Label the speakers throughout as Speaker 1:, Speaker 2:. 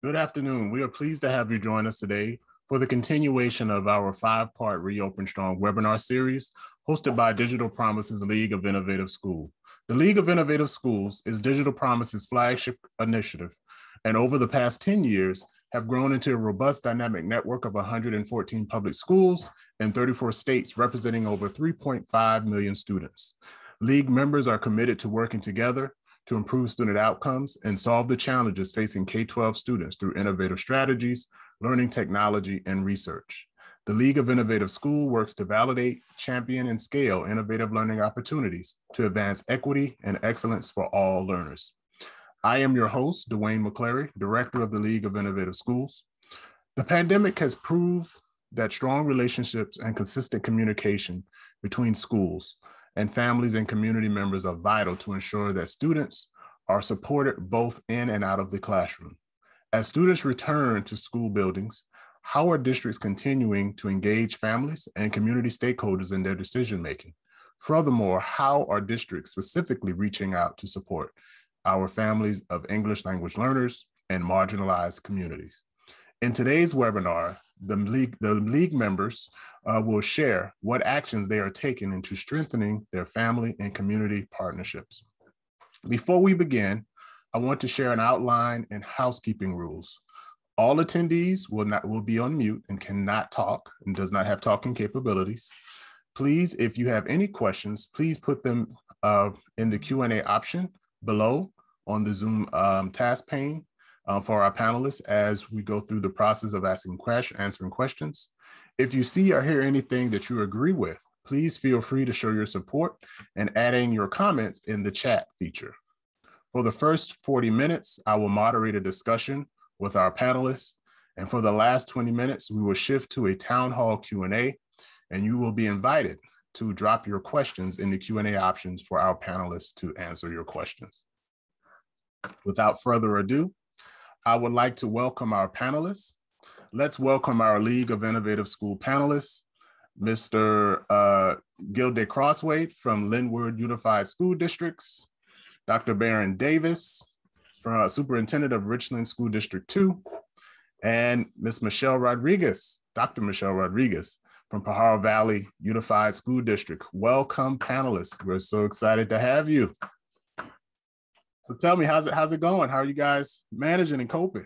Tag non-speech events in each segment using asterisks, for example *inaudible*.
Speaker 1: Good afternoon. We are pleased to have you join us today for the continuation of our five-part Reopen Strong webinar series hosted by Digital Promises League of Innovative Schools. The League of Innovative Schools is Digital Promises flagship initiative, and over the past 10 years have grown into a robust dynamic network of 114 public schools in 34 states representing over 3.5 million students. League members are committed to working together to improve student outcomes and solve the challenges facing K-12 students through innovative strategies, learning technology, and research. The League of Innovative School works to validate, champion, and scale innovative learning opportunities to advance equity and excellence for all learners. I am your host, Dwayne McClary, Director of the League of Innovative Schools. The pandemic has proved that strong relationships and consistent communication between schools and families and community members are vital to ensure that students are supported both in and out of the classroom. As students return to school buildings, how are districts continuing to engage families and community stakeholders in their decision making? Furthermore, how are districts specifically reaching out to support our families of English language learners and marginalized communities? In today's webinar, the league, the league members uh, will share what actions they are taking into strengthening their family and community partnerships. Before we begin, I want to share an outline and housekeeping rules. All attendees will not will be on mute and cannot talk and does not have talking capabilities. Please, if you have any questions, please put them uh, in the Q&A option below on the Zoom um, task pane uh, for our panelists as we go through the process of asking questions, answering questions. If you see or hear anything that you agree with, please feel free to show your support and adding your comments in the chat feature. For the first 40 minutes, I will moderate a discussion with our panelists. And for the last 20 minutes, we will shift to a town hall Q&A and you will be invited to drop your questions in the Q&A options for our panelists to answer your questions. Without further ado, I would like to welcome our panelists let's welcome our League of Innovative School panelists, Mr. Uh, Gudiel Crosthwaite from Lynwood Unified School Districts, Dr. Baron Davis, from uh, Superintendent of Richland School District 2, and Ms. Michelle Rodriguez, Dr. Michelle Rodriguez from Pajaro Valley Unified School District. Welcome, panelists. We're so excited to have you. So tell me, how's it, how's it going? How are you guys managing and coping?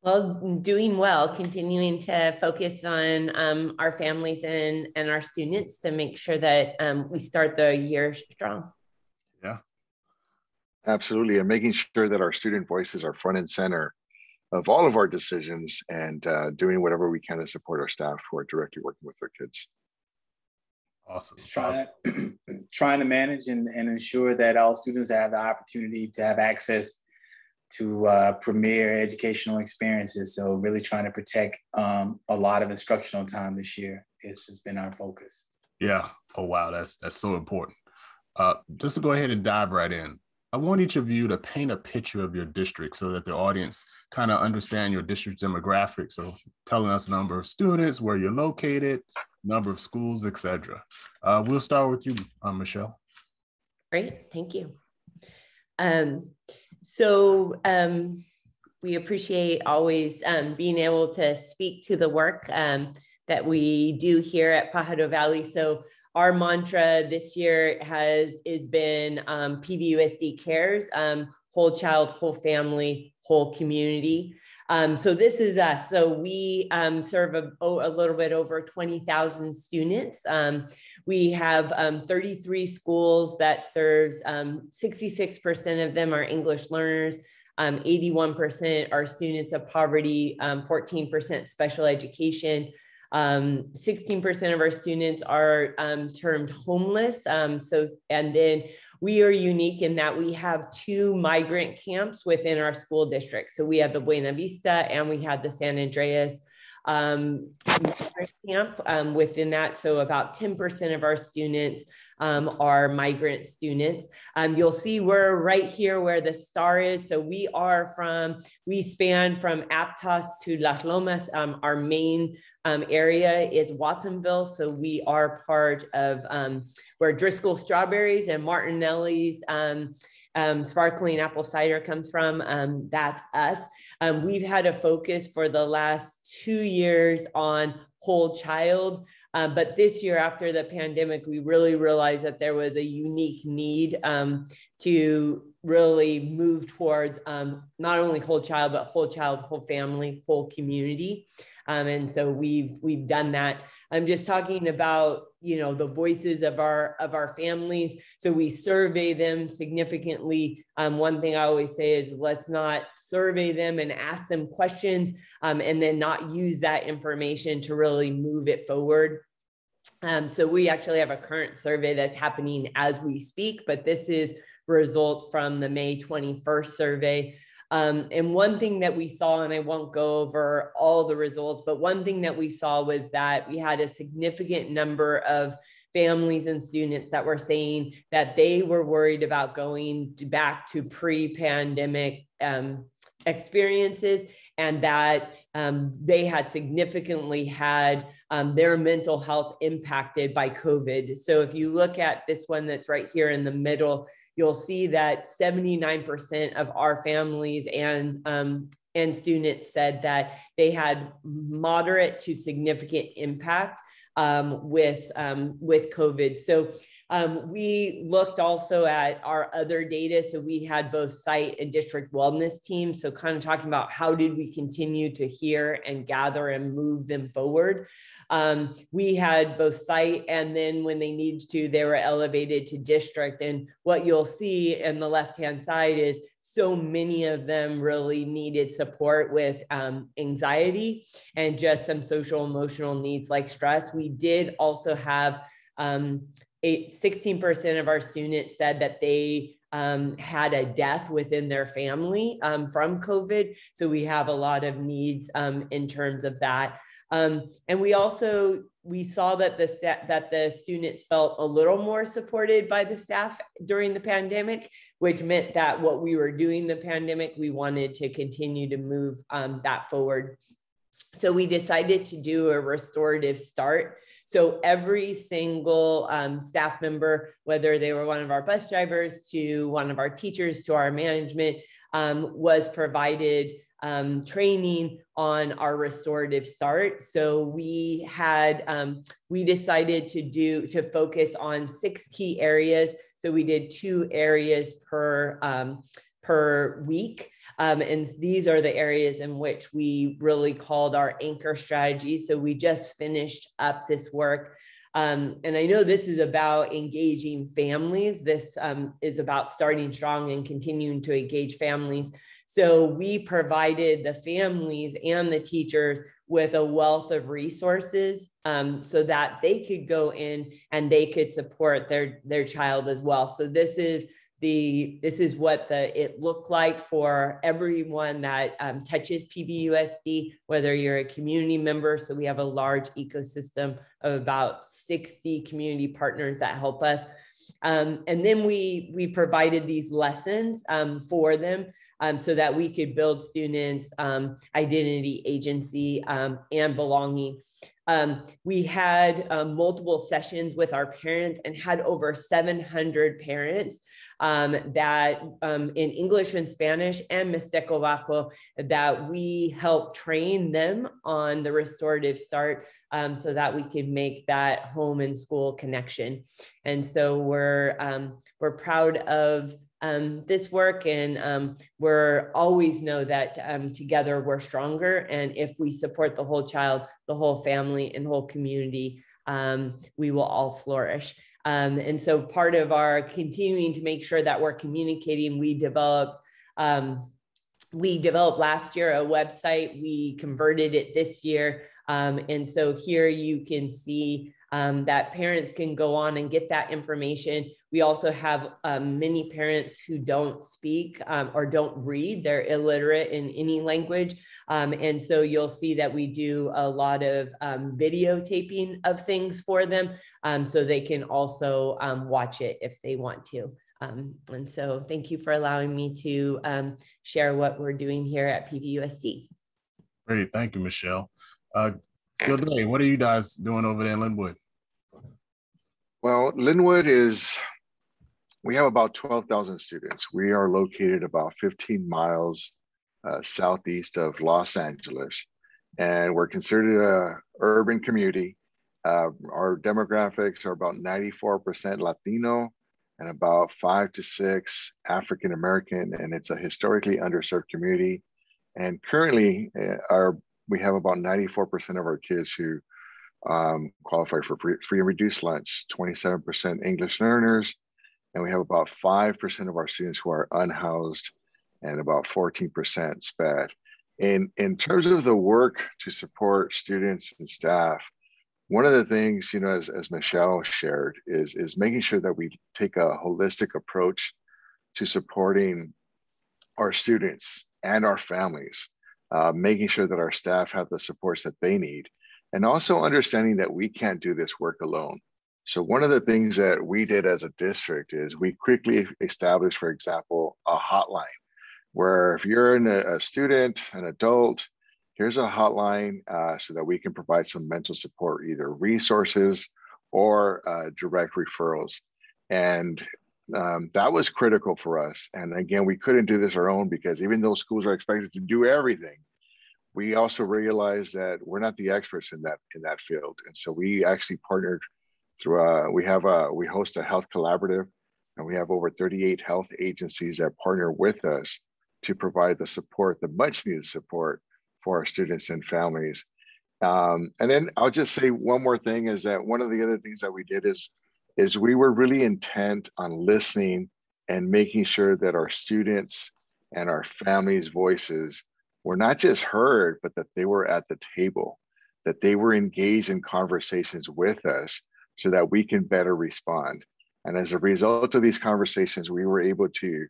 Speaker 2: Well, doing well, continuing to focus on um, our families and, and our students to make sure that um, we start the year strong.
Speaker 1: Yeah.
Speaker 3: Absolutely. And making sure that our student voices are front and center of all of our decisions and uh, doing whatever we can to support our staff who are directly working with their kids.
Speaker 1: Awesome.
Speaker 4: Trying, *clears throat* trying to manage and, and ensure that all students have the opportunity to have access to uh, premier educational experiences. So really trying to protect um, a lot of instructional time this year. It's just been our focus.
Speaker 1: Yeah. Oh wow, that's that's so important. Uh, just to go ahead and dive right in, I want each of you to paint a picture of your district so that the audience kind of understand your district demographics. So telling us the number of students, where you're located, number of schools, etc. Uh, we'll start with you, uh, Michelle.
Speaker 2: Great, thank you. Um, so um, we appreciate always um, being able to speak to the work um, that we do here at Pajaro Valley. So our mantra this year has is been um, PVUSD cares, um, whole child, whole family, whole community. Um, so this is us. So we um, serve a, a, little bit over 20,000 students. Um, we have um, 33 schools that serves 66% um, of them are English learners. 81% um, are students of poverty, 14% special education. 16% of our students are termed homeless. so, and then we are unique in that we have two migrant camps within our school district. So we have the Buena Vista and we have the San Andreas um, camp um, within that. So about 10% of our students um, migrant students. Um, you'll see we're right here where the star is. So we are from, we span from Aptos to Las Lomas. Um, our main um, area is Watsonville. So we are part of um, where Driscoll Strawberries and Martinelli's um, um, sparkling apple cider comes from. Um, that's us. Um, we've had a focus for the last two years on whole child. Um, but this year, after the pandemic, we really realized that there was a unique need um, to really move towards um, not only whole child, but whole child, whole family, whole community. Um, and so we've we've done that. I'm just talking about you know the voices of our of our families. So we survey them significantly. Um, one thing I always say is let's not survey them and ask them questions, um, and then not use that information to really move it forward. Um, so we actually have a current survey that's happening as we speak, but this is results from the May 21st survey. Um, and one thing that we saw, and I won't go over all the results, but one thing that we saw was that we had a significant number of families and students that were saying that they were worried about going back to pre-pandemic um, experiences and that um, they had significantly had um, their mental health impacted by COVID. So if you look at this one that's right here in the middle, you'll see that 79% of our families and um, and students said that they had moderate to significant impact um, with um, with COVID. So um, we looked also at our other data. So we had both site and district wellness teams. So kind of talking about how did we continue to hear and gather and move them forward. Um, we had both site and then when they needed to, they were elevated to district. And what you'll see in the left-hand side is so many of them really needed support with um, anxiety and just some social emotional needs like stress. We did also have um, 16% of our students said that they um, had a death within their family um, from COVID. So we have a lot of needs um, in terms of that. Um, and we also we saw that the sta- that the students felt a little more supported by the staff during the pandemic, which meant that what we were doing the pandemic, we wanted to continue to move um, that forward so we decided to do a restorative start. So every single um, staff member, whether they were one of our bus drivers to one of our teachers to our management, um, was provided um, training on our restorative start. So we had, um, we decided to do, to focus on six key areas. So we did two areas per, um, per week. Um, and these are the areas in which we really called our anchor strategy. So we just finished up this work. Um, and I know this is about engaging families. This um, is about starting strong and continuing to engage families. So we provided the families and the teachers with a wealth of resources um, so that they could go in and they could support their, their child as well. So this is the this is what the it looked like for everyone that um, touches PVUSD, whether you're a community member. So we have a large ecosystem of about 60 community partners that help us. Um, and then we we provided these lessons um, for them um, so that we could build students um, identity, agency, um, and belonging. Um, we had um, multiple sessions with our parents and had over 700 parents that in English and Spanish and Mixteco Bajo that we helped train them on the restorative start um, so that we could make that home and school connection. And so we're um, we're proud of um, this work and um, we're always know that um, together we're stronger. And if we support the whole child the whole family and whole community um, we will all flourish. Um, and so part of our continuing to make sure that we're communicating we developed um, we developed last year a website. We converted it this year. And so here you can see um, that parents can go on and get that information. We also have um, many parents who don't speak um, or don't read, they're illiterate in any language. Um, and so you'll see that we do a lot of um, videotaping of things for them um, so they can also watch it if they want to. And so thank you for allowing me to share what we're doing here at PVUSD.
Speaker 1: Great. Thank you, Michelle. Uh, Gudiel, what are you guys doing over there in Lynwood?
Speaker 3: Well, Lynwood is we have about 12,000 students. We are located about 15 miles uh, southeast of Los Angeles, and we're considered a urban community. Uh, our demographics are about 94% Latino and about five to six African American, and it's a historically underserved community. And currently, uh, our we have about 94% of our kids who um, qualify for free, free and reduced lunch, 27% English learners, and we have about 5% of our students who are unhoused and about 14% SPED. In, in terms of the work to support students and staff, one of the things, you know, as, as Michelle shared, is, is making sure that we take a holistic approach to supporting our students and our families, uh, making sure that our staff have the supports that they need, and also understanding that we can't do this work alone. So one of the things that we did as a district is we quickly established, for example, a hotline where if you're an, a student, an adult, here's a hotline uh, so that we can provide some mental support, either resources or uh, direct referrals. And um, that was critical for us. And again, we couldn't do this our own because even though schools are expected to do everything, we also realized that we're not the experts in that in that field. And so we actually partnered through uh, we have a we host a health collaborative and we have over 38 health agencies that partner with us to provide the support the much needed support for our students and families um, and then i'll just say one more thing is that one of the other things that we did is is we were really intent on listening and making sure that our students and our families voices were not just heard but that they were at the table that they were engaged in conversations with us so that we can better respond. And as a result of these conversations, we were able to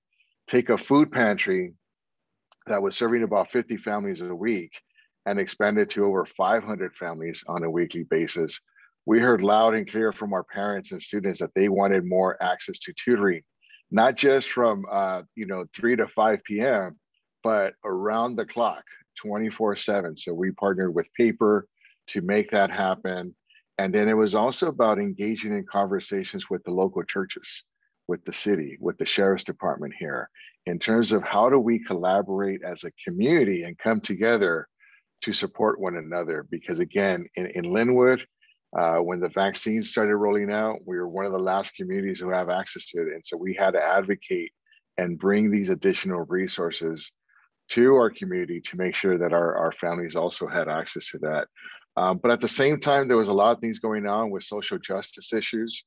Speaker 3: take a food pantry that was serving about 50 families a week and expand it to over 500 families on a weekly basis. We heard loud and clear from our parents and students that they wanted more access to tutoring, not just from uh, you know 3 to 5 p.m., but around the clock, 24/7. So we partnered with Paper to make that happen. And then it was also about engaging in conversations with the local churches, with the city, with the sheriff's department here, in terms of how do we collaborate as a community and come together to support one another. Because again, in, in Lynwood, uh, when the vaccines started rolling out, we were one of the last communities who have access to it. And so we had to advocate and bring these additional resources to our community to make sure that our, our families also had access to that. Um, but at the same time, there was a lot of things going on with social justice issues.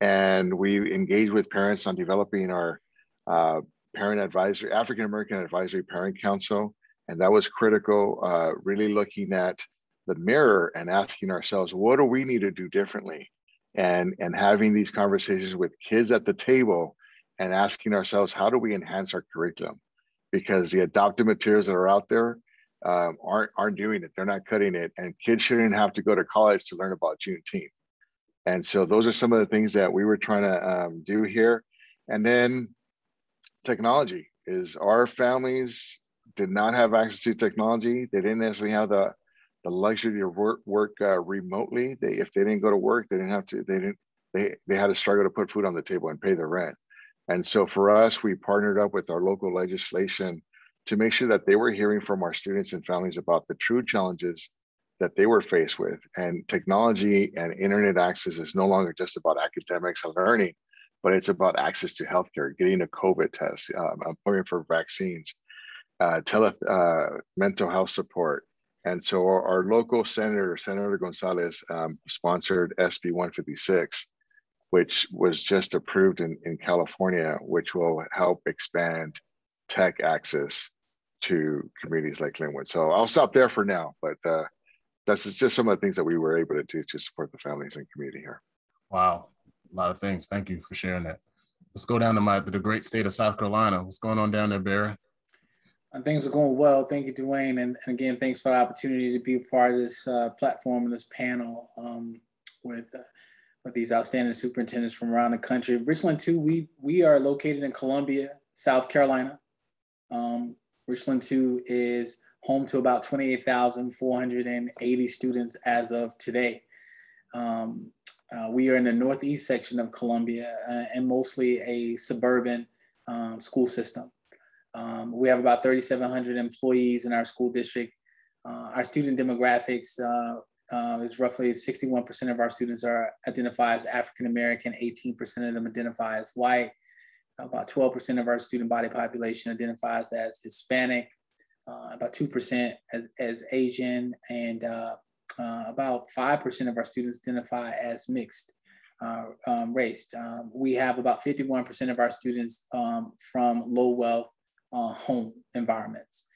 Speaker 3: And we engaged with parents on developing our uh, parent advisory, African American Advisory Parent Council. And that was critical, uh, really looking at the mirror and asking ourselves, what do we need to do differently? And, and having these conversations with kids at the table and asking ourselves, how do we enhance our curriculum? Because the adopted materials that are out there, um, aren't aren't doing it. They're not cutting it, and kids shouldn't have to go to college to learn about Juneteenth. And so those are some of the things that we were trying to um, do here. And then technology is our families did not have access to technology. They didn't necessarily have the the luxury to work work uh, remotely. They if they didn't go to work, they didn't have to. They didn't. They they had to struggle to put food on the table and pay their rent. And so for us, we partnered up with our local legislation to make sure that they were hearing from our students and families about the true challenges that they were faced with. And technology and internet access is no longer just about academics and learning, but it's about access to healthcare, getting a COVID test, um, appointment for vaccines, uh, tele, uh, mental health support. And so our, our local senator, Senator Gonzalez, um, sponsored SB 156, which was just approved in, in California, which will help expand tech access to communities like Lynwood. So I'll stop there for now, but uh, that's just some of the things that we were able to do to support the families and community here.
Speaker 1: Wow, a lot of things. Thank you for sharing that. Let's go down to my the great state of South Carolina. What's going on down there, Barry?
Speaker 4: Uh, things are going well. Thank you, Dwayne. And, and, again, thanks for the opportunity to be a part of this uh, platform and this panel um, with, uh, with these outstanding superintendents from around the country. Richland, 2, we, we are located in Columbia, South Carolina. Um, Richland 2 is home to about 28,480 students as of today. Um, Uh, we are in the northeast section of Columbia uh, and mostly a suburban um, school system. Um, we have about 3,700 employees in our school district. Uh, our student demographics uh, uh, is roughly 61% of our students are identified as African American, 18% of them identify as white. About 12% of our student body population identifies as Hispanic, uh, about 2% as, as Asian, and uh, uh, about 5% of our students identify as mixed uh, um, race. Um, we have about 51% of our students um, from low wealth uh, home environments.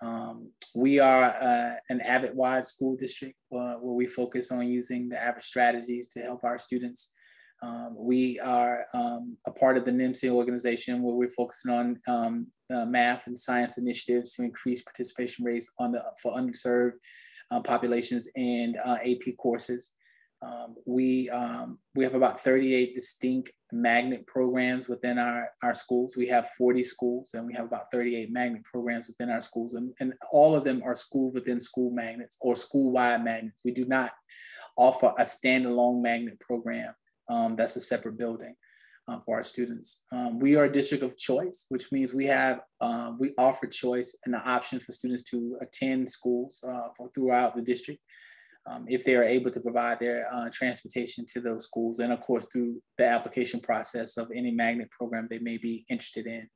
Speaker 4: Um, we are uh, an Avid wide school district uh, where we focus on using the Avid strategies to help our students. Um, we are um, a part of the NMSI organization where we're focusing on uh, math and science initiatives to increase participation rates on the, for underserved uh, populations and uh, AP courses. Um, we, um, we have about 38 distinct magnet programs within our, our schools. We have 40 schools and we have about 38 magnet programs within our schools. And, and all of them are school within school magnets or school-wide magnets. We do not offer a standalone magnet program um, that's a separate building um, for our students. Um, we are a district of choice, which means we have, uh, we offer choice and the option for students to attend schools uh, for, throughout the district um, if they are able to provide their uh, transportation to those schools, and of course through the application process of any magnet program they may be interested in.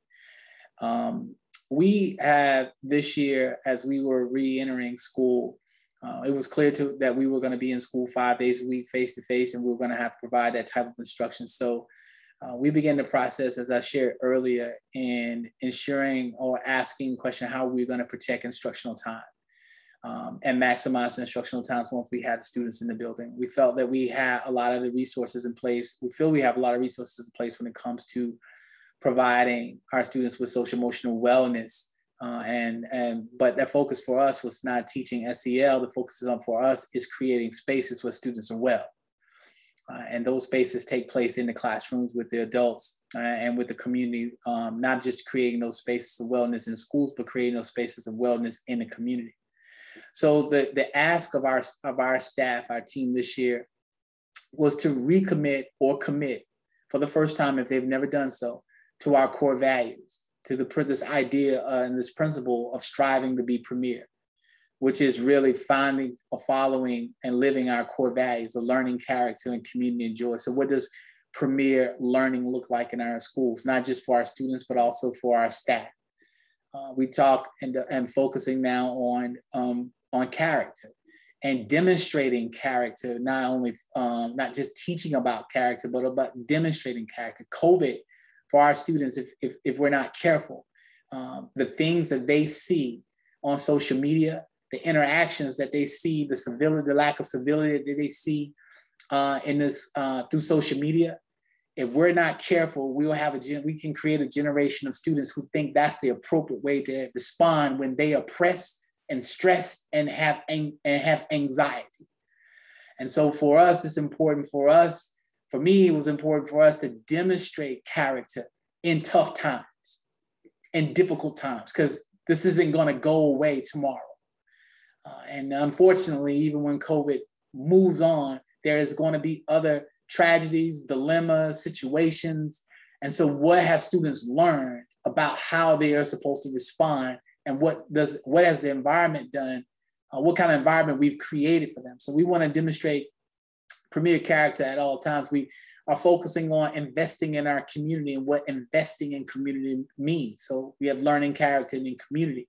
Speaker 4: Um, we have this year, as we were re-entering school, uh, it was clear to that we were going to be in school five days a week, face to face, and we were going to have to provide that type of instruction. So uh, we began the process, as I shared earlier, in ensuring or asking the question how we're going to protect instructional time um, and maximize instructional times once we had the students in the building. We felt that we had a lot of the resources in place. We feel we have a lot of resources in place when it comes to providing our students with social emotional wellness. Uh, and and but that focus for us was not teaching SEL. The focus is on for us is creating spaces where students are well. Uh, and those spaces take place in the classrooms with the adults uh, and with the community, um, not just creating those spaces of wellness in schools, but creating those spaces of wellness in the community. So the, the ask of our, of our staff, our team this year, was to recommit or commit for the first time, if they've never done so, to our core values, to the this idea uh, and this principle of striving to be premier, which is really finding, a following, and living our core values of learning, character, and community and joy. So, what does premier learning look like in our schools, not just for our students, but also for our staff? Uh, we talk and, and focusing now on um, on character and demonstrating character, not only um, not just teaching about character, but about demonstrating character. COVID for our students, if, if, if we're not careful, um, the things that they see on social media, the interactions that they see, the civility, the lack of civility that they see uh, in this uh, through social media. If we're not careful, we will have a we can create a generation of students who think that's the appropriate way to respond when they oppress and stressed and have and have anxiety. And so for us, it's important for us, for me, it was important for us to demonstrate character in tough times, in difficult times, because this isn't going to go away tomorrow. Uh, and unfortunately, even when COVID moves on, there is going to be other tragedies, dilemmas, situations. And so, what have students learned about how they are supposed to respond and what does what has the environment done? Uh, what kind of environment we've created for them. So we want to demonstrate premier character at all times. We are focusing on investing in our community and what investing in community means. So we have learning character and in community.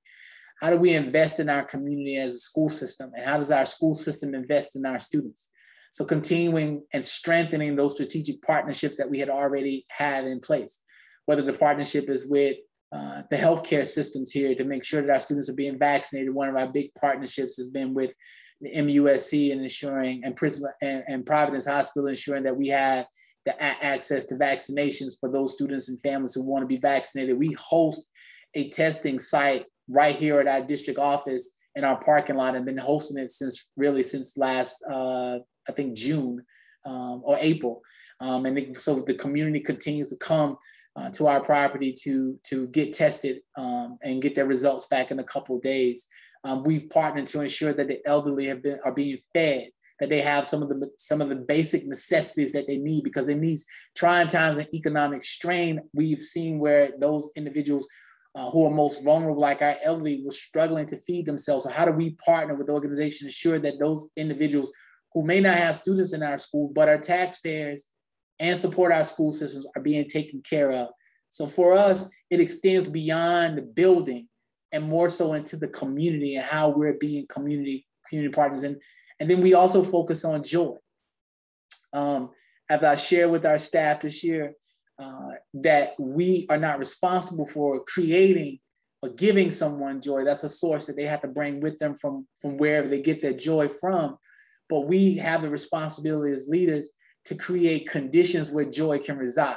Speaker 4: How do we invest in our community as a school system? And how does our school system invest in our students so continuing and strengthening those strategic partnerships that we had already had in place whether the partnership is with uh, the healthcare systems here to make sure that our students are being vaccinated. One of our big partnerships has been with the MUSC and ensuring and, and, and Providence Hospital ensuring that we have the access to vaccinations for those students and families who want to be vaccinated. We host a testing site right here at our district office in our parking lot and been hosting it since really since last uh, I think June um, or April. Um, and so the community continues to come uh, to our property to, to get tested um, and get their results back in a couple of days. Um, we've partnered to ensure that the elderly have been, are being fed that they have some of the some of the basic necessities that they need because in these trying times and economic strain, we've seen where those individuals uh, who are most vulnerable, like our elderly, were struggling to feed themselves. So how do we partner with organizations to ensure that those individuals who may not have students in our school but our taxpayers and support our school systems are being taken care of? So for us, it extends beyond the building and more so into the community and how we're being community community partners. And, and then we also focus on joy. Um, as I shared with our staff this year, uh, that we are not responsible for creating or giving someone joy. That's a source that they have to bring with them from, from wherever they get their joy from. But we have the responsibility as leaders to create conditions where joy can reside.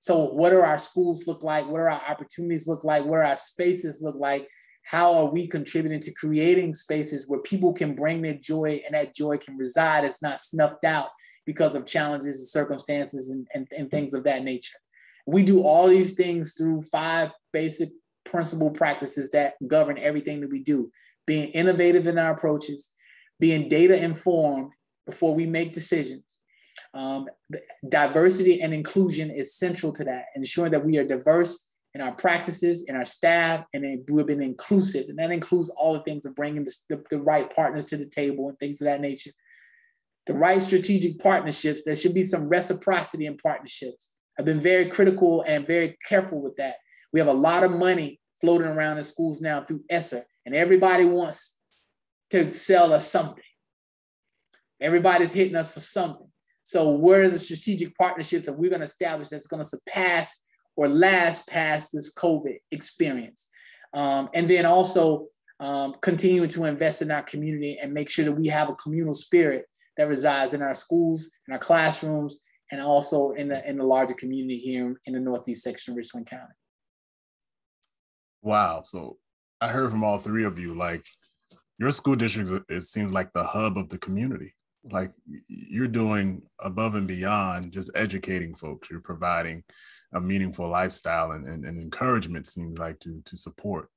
Speaker 4: So, what do our schools look like? What do our opportunities look like? What do our spaces look like? How are we contributing to creating spaces where people can bring their joy and that joy can reside? It's not snuffed out because of challenges and circumstances and, and, and things of that nature. We do all these things through five basic principle practices that govern everything that we do being innovative in our approaches, being data informed before we make decisions, um, diversity and inclusion is central to that, ensuring that we are diverse in our practices, in our staff, and we've been inclusive. And that includes all the things of bringing the, the, right partners to the table and things of that nature. The right strategic partnerships, there should be some reciprocity in partnerships. I've been very critical and very careful with that. We have a lot of money floating around in schools now through ESSER, and everybody wants to sell us something. Everybody's hitting us for something. So where are the strategic partnerships that we're going to establish that's going to surpass or last past this COVID experience? Um, and then also um, continuing to invest in our community and make sure that we have a communal spirit that resides in our schools, in our classrooms, and also in the in the larger community here in the northeast section of Richland County.
Speaker 1: Wow. So I heard from all three of you, like your school district, it seems like the hub of the community. Like you're doing above and beyond just educating folks. You're providing a meaningful lifestyle and, and, and encouragement seems like to to support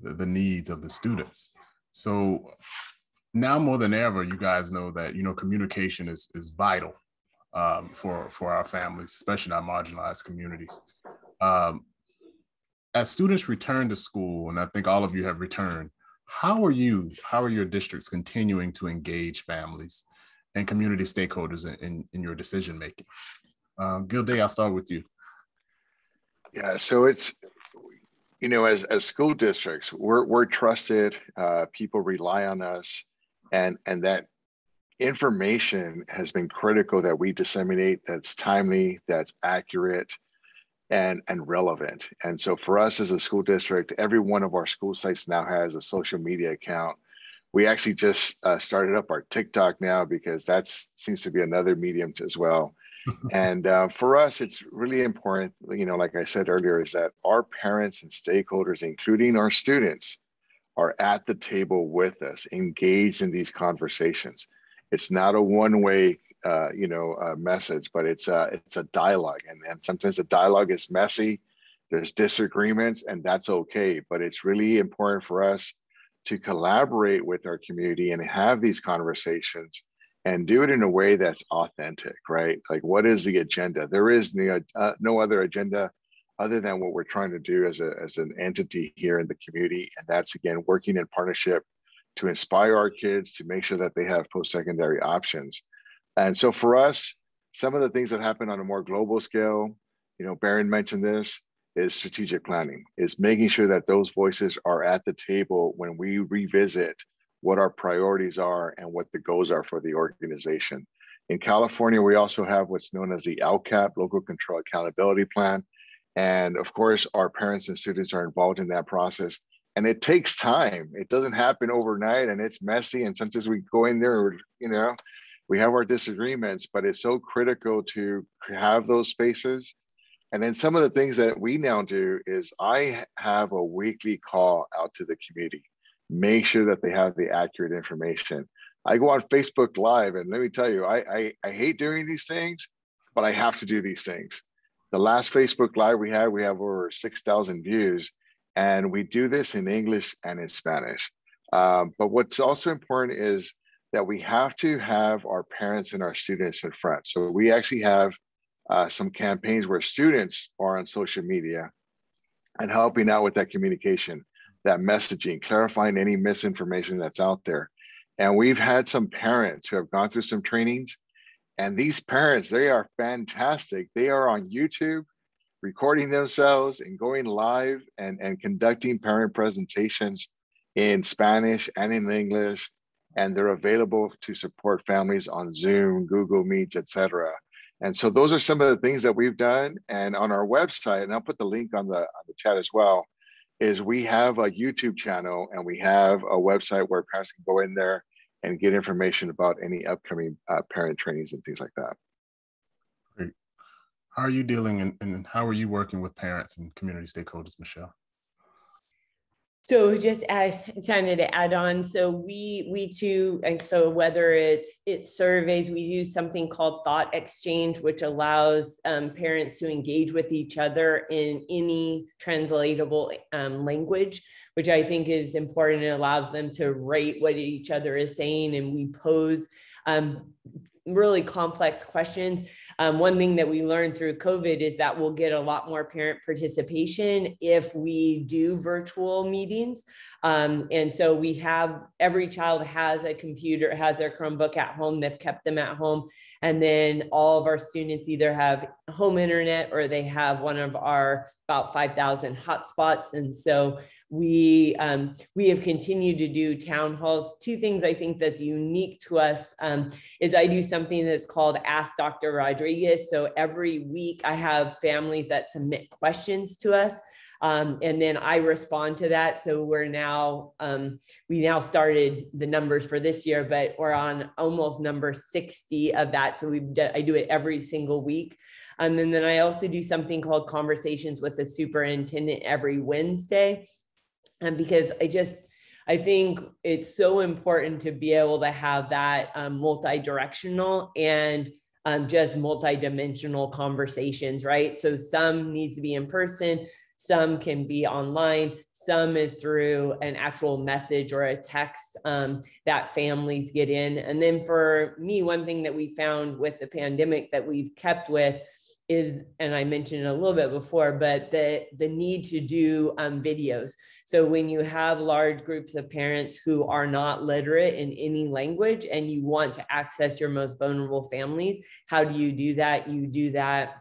Speaker 1: the, the, needs of the students. So now more than ever you guys know that you know communication is is vital um, for for our families especially our marginalized communities. Um, as students return to school and i think all of you have returned how are you how are your districts continuing to engage families and community stakeholders in, in, in your decision making. Um, Gudiel, I'll start with you.
Speaker 3: Yeah, so it's you know as as school districts, we're we're trusted. Uh, people rely on us, and and that information has been critical that we disseminate. That's timely, that's accurate, and and relevant. And so for us as a school district, every one of our school sites now has a social media account we actually just uh, started up our TikTok now because that seems to be another medium as well. *laughs* and uh, for us, it's really important, you know, like I said earlier, is that our parents and stakeholders, including our students, are at the table with us, engaged in these conversations. It's not a one-way, uh, you know, uh, message, but it's a it's a dialogue, and and sometimes the dialogue is messy. There's disagreements, and that's okay. But it's really important for us to collaborate with our community and have these conversations and do it in a way that's authentic, right? Like, what is the agenda? There is no, uh, no other agenda other than what we're trying to do as, a, as an entity here in the community. And that's, again, working in partnership to inspire our kids to make sure that they have post secondary options. And so for us, some of the things that happen on a more global scale, you know, Baron mentioned this, is strategic planning, is making sure that those voices are at the table when we revisit what our priorities are and what the goals are for the organization. In California, we also have what's known as the LCAP, Local Control Accountability Plan. And of course, our parents and students are involved in that process. And it takes time. It doesn't happen overnight and it's messy. And sometimes we go in there, you know, we have our disagreements, but it's so critical to have those spaces and then some of the things that we now do is I have a weekly call out to the community, make sure that they have the accurate information. I go on Facebook Live, and let me tell you, I, I, I hate doing these things, but I have to do these things. The last Facebook Live we had, we have over 6,000 views, and we do this in English and in Spanish. Um, but what's also important is that we have to have our parents and our students in front. So we actually have uh, some campaigns where students are on social media and helping out with that communication, that messaging, clarifying any misinformation that's out there. And we've had some parents who have gone through some trainings, and these parents, they are fantastic. They are on YouTube recording themselves and going live and, and conducting parent presentations in Spanish and in English. And they're available to support families on Zoom, Google Meets, etc. And so those are some of the things that we've done. And on our website, and I'll put the link on the, on the chat as well, is we have a YouTube channel and we have a website where parents can go in there and get information about any upcoming uh, parent trainings and things like that.
Speaker 1: Great. How are you dealing and, and how are you working with parents and community stakeholders, Michelle?
Speaker 2: So just add, of to add on, so we we too, and so whether it's it's surveys, we do something called ThoughtExchange, which allows um, parents to engage with each other in any translatable um, language, which I think is important. It allows them to rate what each other is saying, and we pose um, really complex questions. Um, one thing that we learned through COVID is that we'll get a lot more parent participation if we do virtual meetings. Um, and so we have every child has a computer, has their Chromebook at home. They've kept them at home. And then all of our students either have home internet or they have one of our about 5,000 hotspots. And so we um, we have continued to do town halls. Two things I think that's unique to us um, is I do something that's called Ask Dr. Rodriguez. So every week I have families that submit questions to us. Um, and then I respond to that. So we're now, um, we now started the numbers for this year, but we're on almost number 60 of that. So we I do it every single week. Um, and then I also do something called conversations with the superintendent every Wednesday. And because I just, I think it's so important to be able to have that um, multi-directional and um, just multi-dimensional conversations, right? So some needs to be in person, some can be online, some is through an actual message or a text um, that families get in. And then for me, one thing that we found with the pandemic that we've kept with is, and I mentioned it a little bit before, but the, the need to do um, videos. So when you have large groups of parents who are not literate in any language and you want to access your most vulnerable families, how do you do that? You do that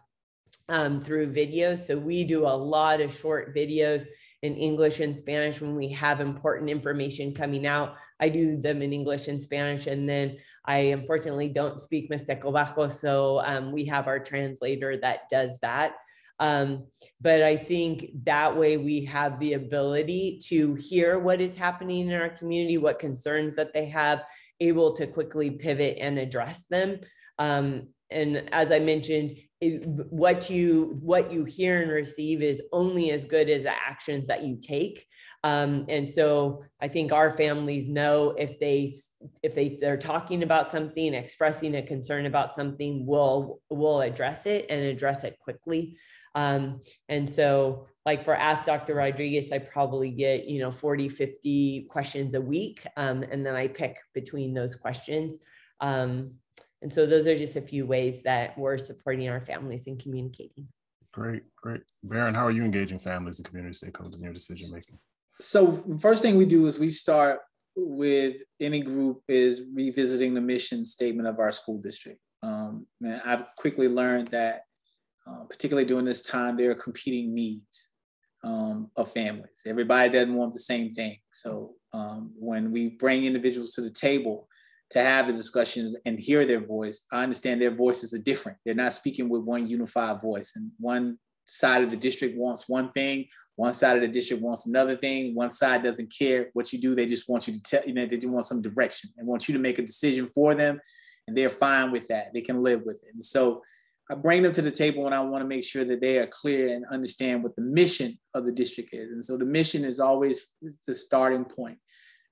Speaker 2: um, through videos. So we do a lot of short videos in English and Spanish when we have important information coming out. I do them in English and Spanish, and then I unfortunately don't speak Mixteco Bajo, so um, we have our translator that does that. Um, but I think that way we have the ability to hear what is happening in our community, what concerns that they have, able to quickly pivot and address them. Um, and as I mentioned, what you what you hear and receive is only as good as the actions that you take. Um, and so i think our families know if they if they they're talking about something expressing a concern about something we'll we'll address it and address it quickly. Um, and so like for ask dr rodriguez i probably get you know 40 50 questions a week um, and then i pick between those questions. Um, and so those are just a few ways that we're supporting our families and communicating.
Speaker 1: Great, great. Baron, how are you engaging families and community stakeholders in your decision making?
Speaker 4: So first thing we do is we start with any group is revisiting the mission statement of our school district. Um, and I've quickly learned that, uh, particularly during this time, there are competing needs um, of families. Everybody doesn't want the same thing. So um, when we bring individuals to the table, to have the discussions and hear their voice. I understand their voices are different. They're not speaking with one unified voice. And one side of the district wants one thing, one side of the district wants another thing. One side doesn't care what you do. They just want you to tell, you know, they just want some direction and want you to make a decision for them. And they're fine with that. They can live with it. And so I bring them to the table and I want to make sure that they are clear and understand what the mission of the district is. And so the mission is always the starting point.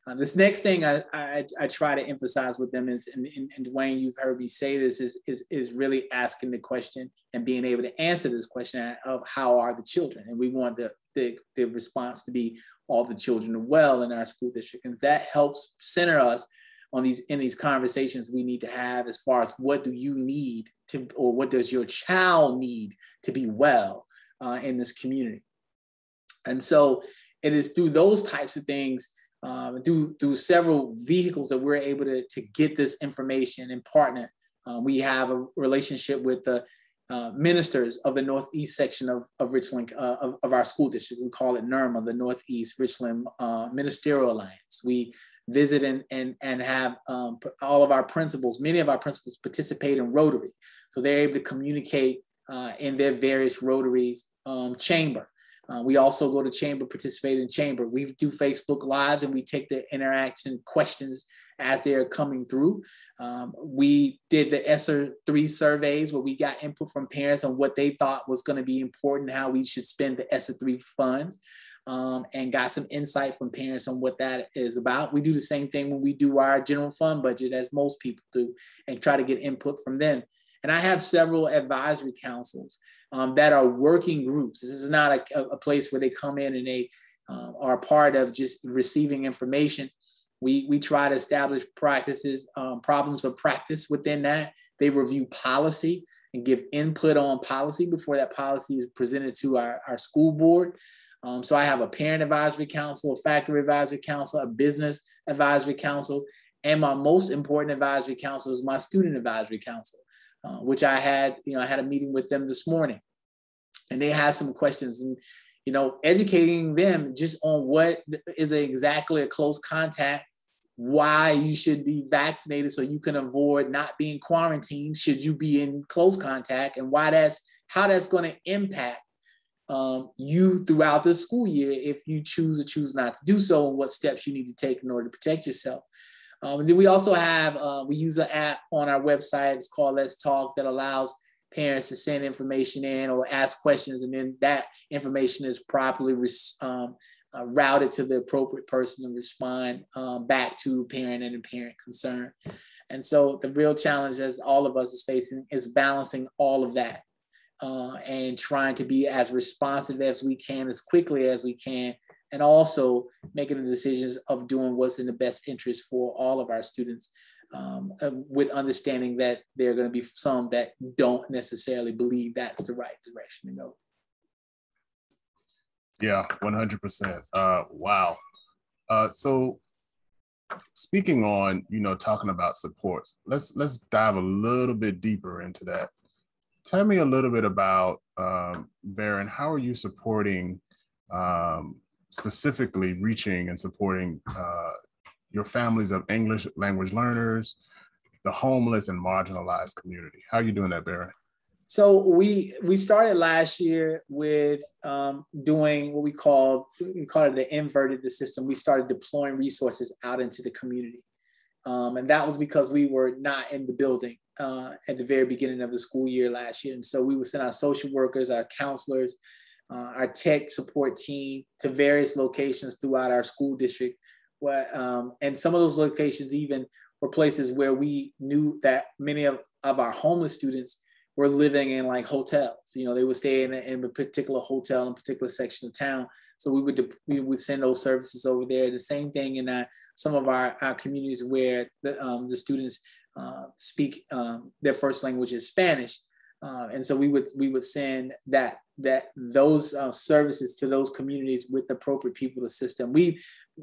Speaker 4: Uh, this next thing I, I, I, try to emphasize with them is, and, and, and, Dwayne, you've heard me say this, is, is, is really asking the question and being able to answer this question of how are the children? And we want the, the, the response to be all the children are well in our school district. And that helps center us on these in these conversations we need to have as far as what do you need to or what does your child need to be well uh, in this community and so it is through those types of things um, through through several vehicles that we're able to, to get this information and partner uh, we have a relationship with the uh, ministers of the Northeast section of, of Richland, uh, of, of, our school district. We call it NIRMA, the Northeast Richland uh, Ministerial Alliance. We visit and, and, and have um, all of our principals, many of our principals participate in Rotary. So they're able to communicate uh, in their various Rotaries um, chamber. Uh, we also go to chamber, participate in chamber. We do Facebook Lives and we take the interaction questions as they're coming through. Um, we did the ESSER 3 surveys where we got input from parents on what they thought was going to be important, how we should spend the ESSER 3 funds. Um, and got some insight from parents on what that is about. We do the same thing when we do our general fund budget, as most people do, and try to get input from them. And I have several advisory councils um, that are working groups. This is not a, a place where they come in and they uh, are part of just receiving information. We, we try to establish practices, um, problems of practice within that. They review policy and give input on policy before that policy is presented to our, our school board. Um, so I have a parent advisory council, a factory advisory council, a business advisory council, and my most important advisory council is my student advisory council, uh, which I had, you know, I had a meeting with them this morning, and they had some questions. And you know, educating them just on what is exactly a close contact, why you should be vaccinated so you can avoid not being quarantined should you be in close contact, and why that's how that's going to impact um, you throughout the school year if you choose or choose not to do so, and what steps you need to take in order to protect yourself. Um, then we also have uh, we use an app on our website. It's called Let's Talk that allows parents to send information in or ask questions, and then that information is properly um, uh, routed to the appropriate person to respond um, back to parent and parent concern. And so the real challenge, as all of us is facing, is balancing all of that uh, and trying to be as responsive as we can, as quickly as we can, and also making the decisions of doing what's in the best interest for all of our students um, with understanding that there are going to be some that don't necessarily believe that's the right direction to go.
Speaker 1: Yeah, 100%. Uh, wow. Uh, so speaking on, you know, talking about supports, let's let's dive a little bit deeper into that. Tell me a little bit about um, Baron. How are you supporting, um, specifically reaching and supporting uh, your families of English language learners, the homeless and marginalized community. How are you doing that, Barry?
Speaker 4: So we we started last year with um, doing what we call we call it the inverted the system. We started deploying resources out into the community, um, and that was because we were not in the building uh, at the very beginning of the school year last year. And so we would send our social workers, our counselors, uh, our tech support team to various locations throughout our school district what, um, and some of those locations even were places where we knew that many of, of our homeless students were living in like hotels. You know, they would stay in a, in a particular hotel in a particular section of town. So we would we would send those services over there. The same thing in uh, some of our, our communities where the, um, the students uh, speak um, their first language is Spanish. Uh, and so we would we would send that that those uh, services to those communities with appropriate people to assist them. We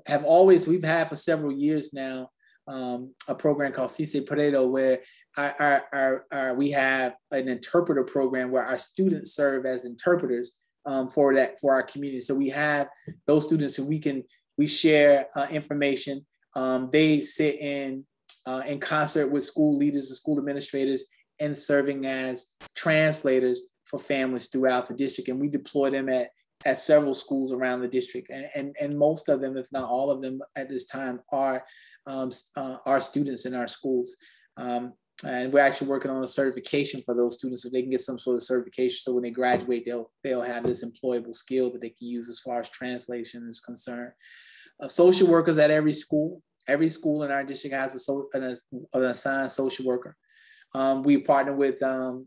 Speaker 4: have always we've had for several years now um, a program called CC Pareto where our, our, our, our, we have an interpreter program where our students serve as interpreters um, for that for our community. So we have those students who we can we share uh, information. Um, they sit in uh, in concert with school leaders and school administrators and serving as translators for families throughout the district. And we deploy them at, at several schools around the district. And, and, and most of them, if not all of them at this time, are, um, uh, are students in our schools. Um, and we're actually working on a certification for those students so they can get some sort of certification. So when they graduate, they'll, they'll have this employable skill that they can use as far as translation is concerned. Uh, social workers at every school, every school in our district has a so, an, an assigned social worker. Um, we partner with um,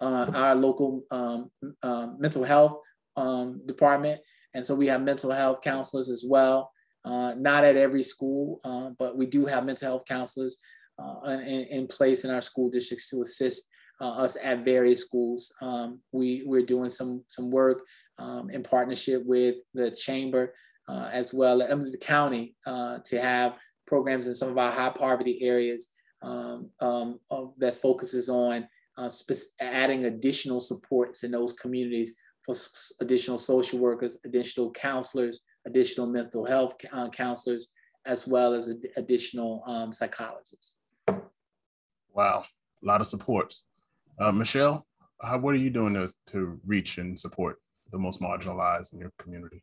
Speaker 4: uh, our local um, um mental health um, department. And so we have mental health counselors as well. uh, not at every school, uh, but we do have mental health counselors uh, in, in, place in our school districts to assist uh, us at various schools. Um, we, we're doing some, some work um, in partnership with the chamber uh, as well as the county to have programs in some of our high poverty areas um, that focuses on adding additional supports in those communities for additional social workers, additional counselors, additional mental health uh, counselors, as well as ad additional um, psychologists.
Speaker 1: Wow, a lot of supports. Uh, Michelle, how, what are you doing to, to reach and support the most marginalized in your community?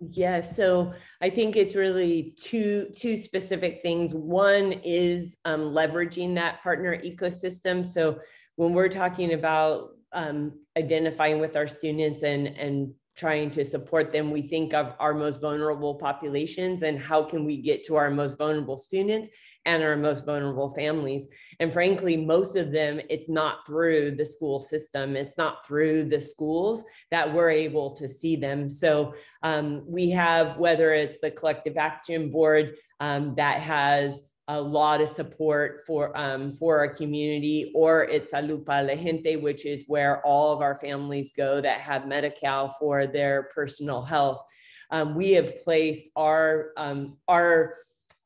Speaker 2: Yeah, so I think it's really two two specific things. One is um, leveraging that partner ecosystem. So when we're talking about um, identifying with our students and and trying to support them, we think of our most vulnerable populations and how can we get to our most vulnerable students and our most vulnerable families. And frankly, most of them, it's not through the school system, it's not through the schools that we're able to see them. So um, we have, whether it's the Collective Action Board um, that has a lot of support for um, for our community, or it's Salud para la Gente, which is where all of our families go that have Medi-Cal for their personal health. Um, we have placed our um, our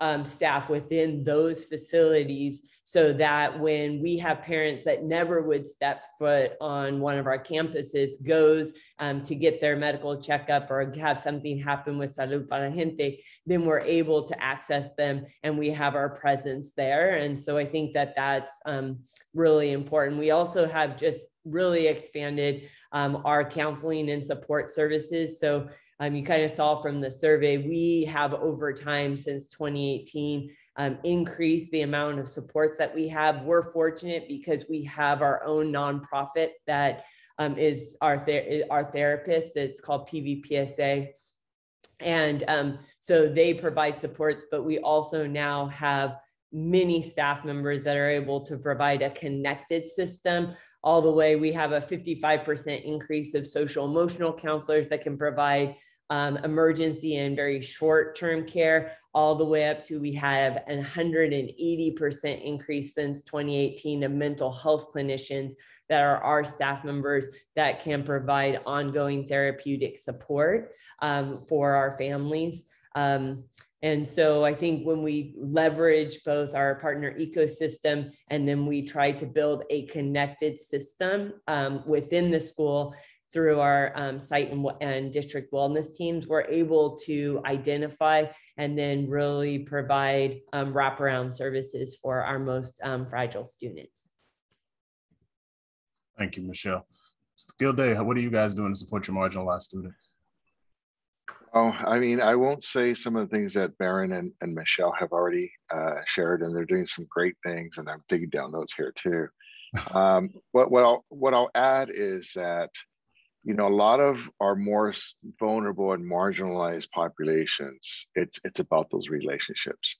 Speaker 2: um, staff within those facilities so that when we have parents that never would step foot on one of our campuses goes um, to get their medical checkup or have something happen with salud para gente then we're able to access them and we have our presence there. And so i think that that's um, really important. We also have just really expanded um, our counseling and support services. So um, you kind of saw from the survey, we have over time since 2018 um, increased the amount of supports that we have. We're fortunate because we have our own nonprofit that um, is our, ther- our therapist. It's called PVPSA. And um, so they provide supports, but we also now have many staff members that are able to provide a connected system all the way. We have a 55% increase of social emotional counselors that can provide um, emergency and very short term care, all the way up to we have a 180% increase since 2018 of mental health clinicians that are our staff members that can provide ongoing therapeutic support um, for our families. Um, and so I think when we leverage both our partner ecosystem and then we try to build a connected system um, within the school, through our um, site and, and district wellness teams, we're able to identify and then really provide um, wraparound services for our most um, fragile students.
Speaker 1: Thank you, Michelle. Gudiel, what are you guys doing to support your marginalized students?
Speaker 3: Oh, I mean, I won't say some of the things that Baron and, and Michelle have already uh, shared, and they're doing some great things, and I'm taking down notes here too. *laughs* um, what, what, I'll, what I'll add is that you know a lot of our more vulnerable and marginalized populations it's it's about those relationships.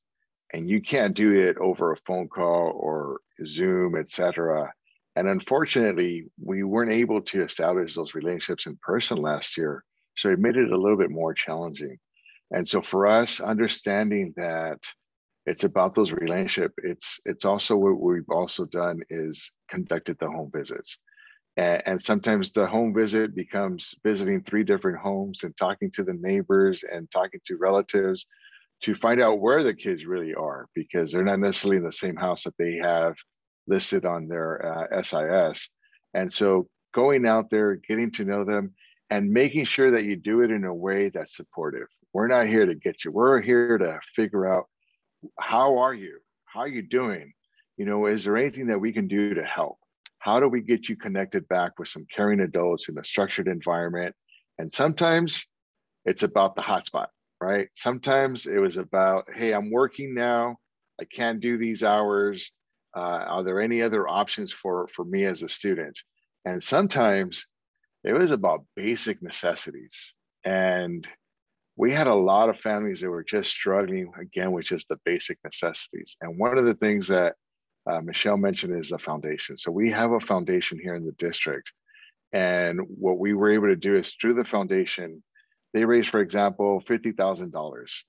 Speaker 3: And you can't do it over a phone call or zoom etc and unfortunately we weren't able to establish those relationships in person last year so it made it a little bit more challenging. And so for us understanding that it's about those relationship it's it's also what we've also done is conducted the home visits and, and sometimes the home visit becomes visiting three different homes and talking to the neighbors and talking to relatives to find out where the kids really are because they're not necessarily in the same house that they have listed on their uh, SIS. And so going out there, getting to know them, and making sure that you do it in a way that's supportive. We're not here to get you. We're here to figure out how are you? How are you doing? You know, is there anything that we can do to help? How do we get you connected back with some caring adults in a structured environment? And sometimes it's about the hotspot, right? Sometimes it was about, hey, I'm working now. I can't do these hours. Uh, are there any other options for, for me as a student? And sometimes it was about basic necessities. And we had a lot of families that were just struggling again with just the basic necessities. And one of the things that uh, Michelle mentioned is a foundation. So we have a foundation here in the district. And what we were able to do is through the foundation, they raised, for example, $50,000.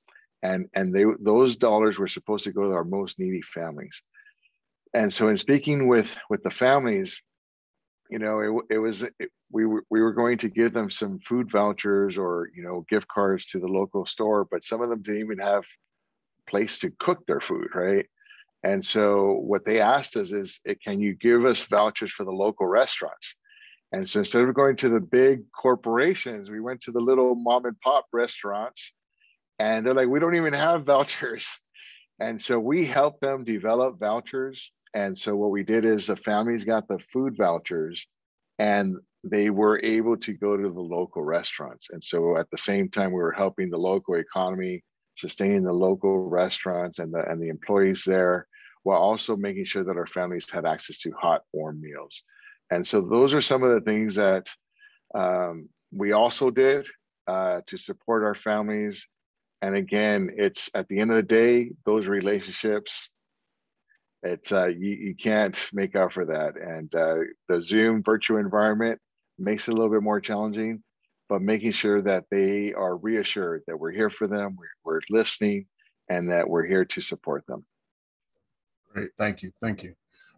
Speaker 3: and and they those dollars were supposed to go to our most needy families and so in speaking with with the families you know it, it was it, we were we were going to give them some food vouchers or you know gift cards to the local store but some of them didn't even have place to cook their food right and so what they asked us is eh, can you give us vouchers for the local restaurants? And so instead of going to the big corporations we went to the little mom and pop restaurants and they're like we don't even have vouchers. *laughs* And so we helped them develop vouchers and so what we did is the families got the food vouchers and they were able to go to the local restaurants. And so at the same time, we were helping the local economy, sustaining the local restaurants and the, and the employees there, while also making sure that our families had access to hot, warm meals. And so those are some of the things that um, we also did uh, to support our families. And again, it's at the end of the day, those relationships it's uh, you, you can't make up for that. And uh, the Zoom virtual environment makes it a little bit more challenging, but making sure that they are reassured that we're here for them, we're, we're listening, and that we're here to support them.
Speaker 1: Great, thank you, thank you.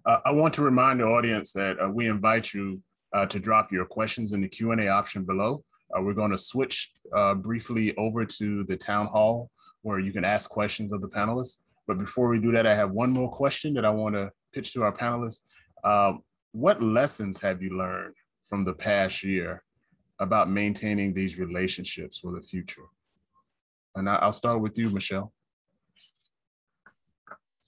Speaker 1: Uh, I want to remind the audience that uh, we invite you uh, to drop your questions in the Q&A option below. Uh, we're going to switch briefly over to the town hall where you can ask questions of the panelists. But before we do that, I have one more question that I want to pitch to our panelists. Uh, what lessons have you learned from the past year about maintaining these relationships for the future? And I'll start with you, Michelle.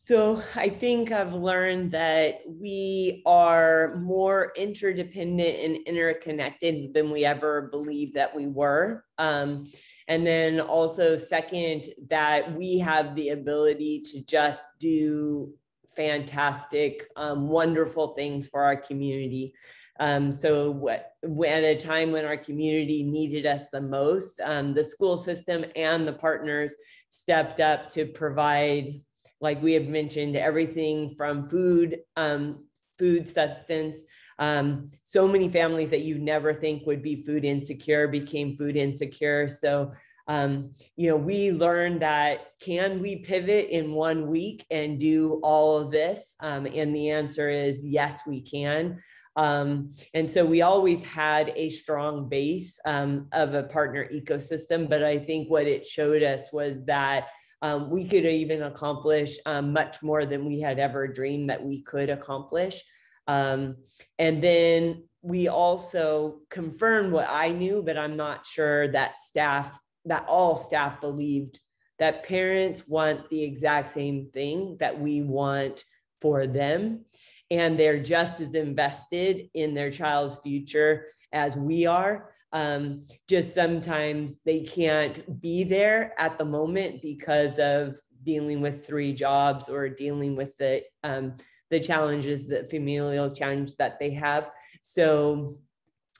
Speaker 2: So I think I've learned that we are more interdependent and interconnected than we ever believed that we were. Um, and then also, second, that we have the ability to just do fantastic, um, wonderful things for our community. Um, so what, at a time when our community needed us the most, um, the school system and the partners stepped up to provide, like we have mentioned, everything from food, um, food substance, um, so many families that you never think would be food insecure became food insecure. So, um, you know, we learned that can we pivot in one week and do all of this? Um, and the answer is yes, we can. Um, and so we always had a strong base um, of a partner ecosystem, but I think what it showed us was that um, we could even accomplish um, much more than we had ever dreamed that we could accomplish. Um, and then we also confirmed what I knew, but I'm not sure that staff, that all staff believed that parents want the exact same thing that we want for them. And they're just as invested in their child's future as we are. Um, just sometimes they can't be there at the moment because of dealing with three jobs or dealing with the um, the challenges, the familial challenge that they have. So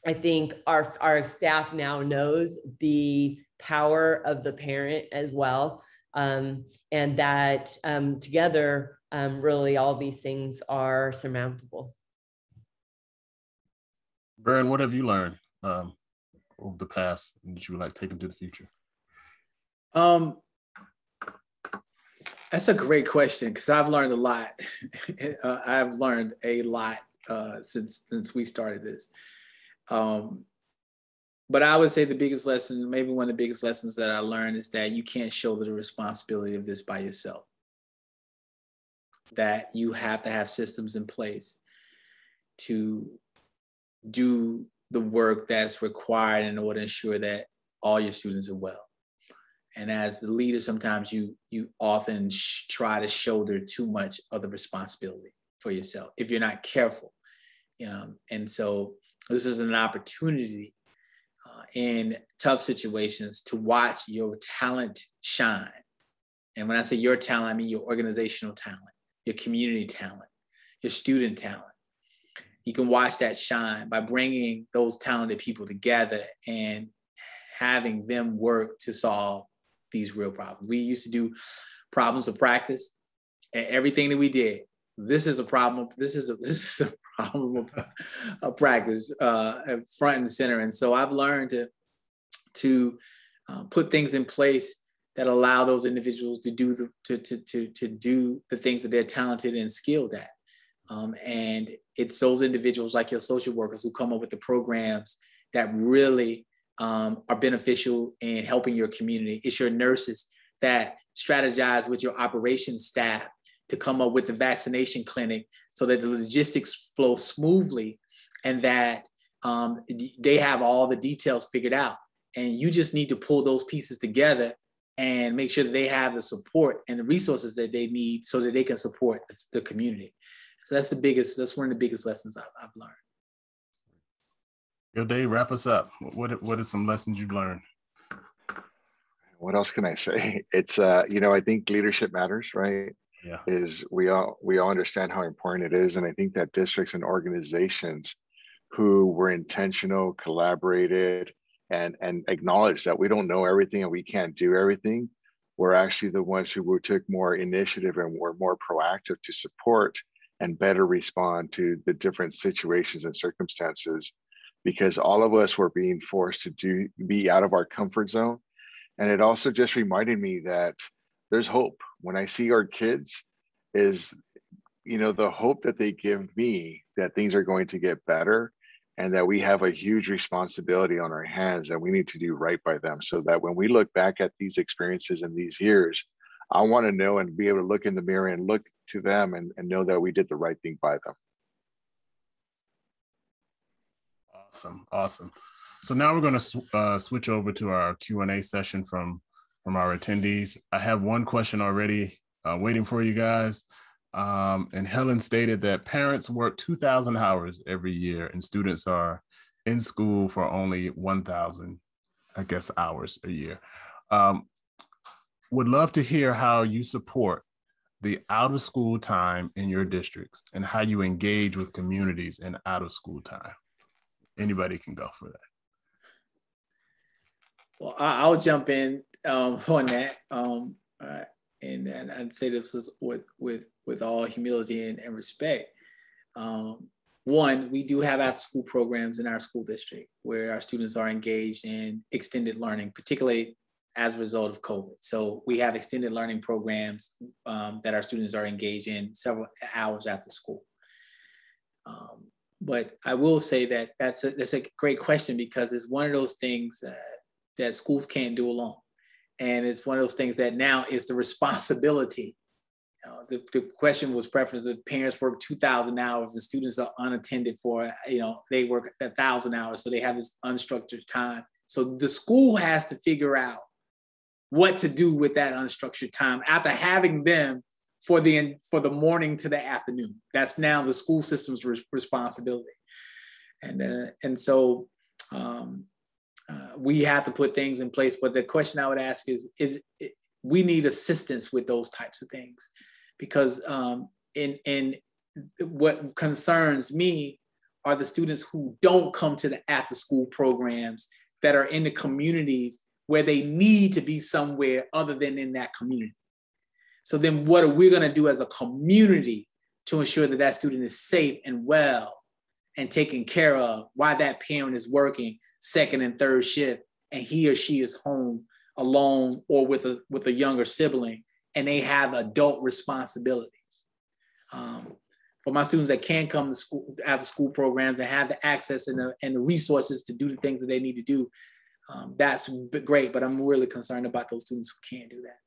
Speaker 2: I think our, our staff now knows the power of the parent as well. Um, and that um, together, um, really all these things are surmountable.
Speaker 1: Baron, what have you learned over the past and that you would like to take into the future?
Speaker 4: Um, that's a great question because I've learned a lot. *laughs* uh, I've learned a lot uh, since since we started this. Um, but I would say the biggest lesson, maybe one of the biggest lessons that I learned, is that you can't shoulder the responsibility of this by yourself. That you have to have systems in place to do the work that's required in order to ensure that all your students are well. And as the leader sometimes you you often sh- try to shoulder too much of the responsibility for yourself if you're not careful. Um, and so this is an opportunity uh, in tough situations to watch your talent shine. And when i say your talent i mean your organizational talent your community talent your student talent you can watch that shine by bringing those talented people together and having them work to solve these real problems. We used to do problems of practice and everything that we did. This is a problem. This is a *laughs* this is a problem of, of practice, uh, front and center. And so I've learned to to uh, put things in place that allow those individuals to do the to to to, to do the things that they're talented and skilled at. Um, and it's those individuals like your social workers who come up with the programs that really um, are beneficial in helping your community. It's your nurses that strategize with your operations staff to come up with the vaccination clinic so that the logistics flow smoothly and that um, they have all the details figured out. And you just need to pull those pieces together and make sure that they have the support and the resources that they need so that they can support the, the community. So that's the biggest, that's one of the biggest lessons I've, I've learned.
Speaker 1: Yo, Dave, wrap us up. What, what are some lessons you've learned?
Speaker 3: What else can I say? *laughs* It's, uh, you know, I think leadership matters, right?
Speaker 1: Yeah.
Speaker 3: Is we all, we all understand how important it is. And I think that districts and organizations who were intentional, collaborated, and and acknowledge that we don't know everything and we can't do everything we're actually the ones who took more initiative and were more proactive to support and better respond to the different situations and circumstances because all of us were being forced to do be out of our comfort zone. And it also just reminded me that there's hope. When i see our kids is you know the hope that they give me that things are going to get better and that we have a huge responsibility on our hands and we need to do right by them. So that when we look back at these experiences in these years i want to know and be able to look in the mirror and look to them and, and know that we did the right thing by them.
Speaker 1: Awesome awesome. So now we're going to uh, switch over to our q&a session from from our attendees. I have one question already uh, waiting for you guys. Um, and Helen stated that parents work 2,000 hours every year and students are in school for only 1,000, I guess, hours a year. Um, would love to hear how you support the out of school time in your districts and how you engage with communities in out of school time. Anybody can go for that.
Speaker 4: Well, I'll jump in um, *laughs* on that. Um, uh, and, and I'd say this is with, with with all humility and, and respect. Um, one, we do have after school programs in our school district where our students are engaged in extended learning, particularly as a result of COVID. So we have extended learning programs um, that our students are engaged in several hours after school. Um, but I will say that that's a, that's a great question because it's one of those things uh, that schools can't do alone. And it's one of those things that now is the responsibility know, the, the question was preference that parents work 2,000 hours and students are unattended for, you know, they work a thousand hours. So they have this unstructured time. So the school has to figure out what to do with that unstructured time after having them for the for the morning to the afternoon. That's now the school system's re- responsibility, and uh, and so um, uh, we have to put things in place. But the question I would ask is is we need assistance with those types of things because um, in in what concerns me are the students who don't come to the after school programs that are in the communities where they need to be somewhere other than in that community. So then what are we going to do as a community to ensure that that student is safe and well and taken care of while that parent is working second and third shift and he or she is home alone or with a with a younger sibling and they have adult responsibilities. Um, for my students that can come to school after school programs and have the access and the, and the resources to do the things that they need to do, um, that's great. But I'm really concerned about those students who can't do that.